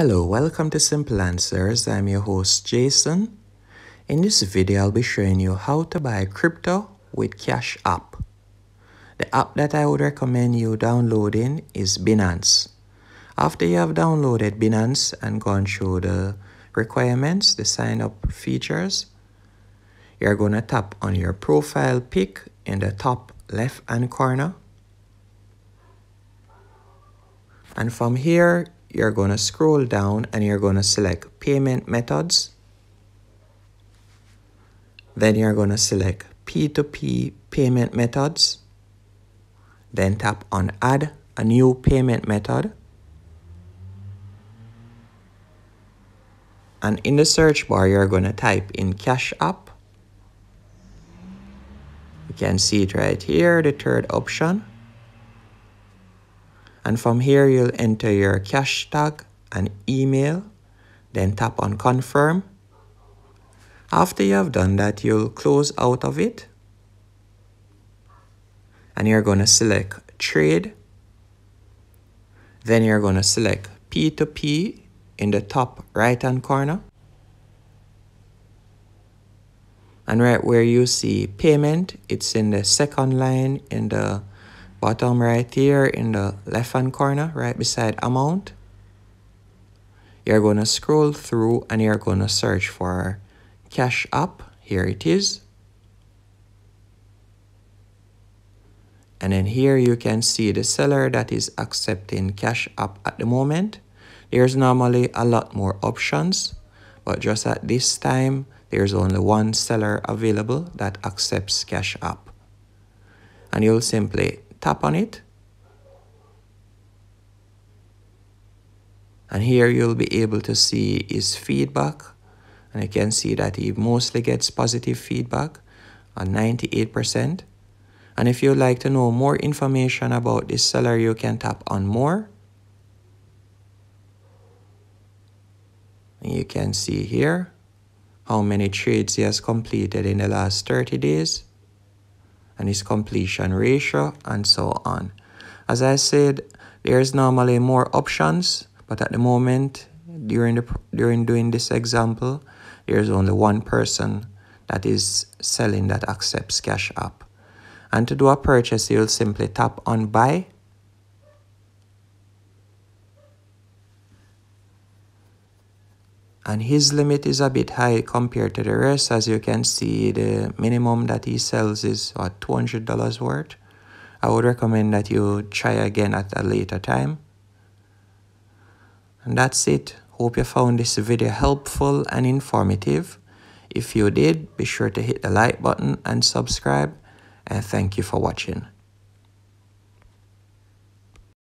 Hello, welcome to Simple Answers. I'm your host Jason. In this video, I'll be showing you how to buy crypto with Cash App. The app that I would recommend you downloading is Binance. After you have downloaded Binance and gone through the requirements, the sign up features, you're going to tap on your profile pic in the top left hand corner. And from here, you're going to scroll down and you're going to select payment methods. Then you're going to select P2P payment methods. Then tap on add a new payment method. And in the search bar, you're going to type in Cash App. You can see it right here, the third option and from here you'll enter your cash tag and email then tap on confirm. After you have done that you'll close out of it. And you're going to select trade. Then you're going to select P2P in the top right hand corner. And right where you see payment it's in the second line in the bottom right here in the left hand corner right beside amount you're going to scroll through and you're going to search for cash app. Here it is. And then here you can see the seller that is accepting cash app at the moment. There's normally a lot more options but just at this time there's only one seller available that accepts cash app. And you'll simply tap on it and here you'll be able to see his feedback. And you can see that he mostly gets positive feedback on 98% and if you'd like to know more information about this seller you can tap on more. And you can see here how many trades he has completed in the last 30 days and its completion ratio and so on. As I said, there's normally more options, but at the moment, during, the, during doing this example, there's only one person that is selling that accepts Cash App. And to do a purchase, you'll simply tap on buy and his limit is a bit high compared to the rest. As you can see the minimum that he sells is what $200 worth? I would recommend that you try again at a later time. And that's it. Hope you found this video helpful and informative. If you did be sure to hit the like button and subscribe. And thank you for watching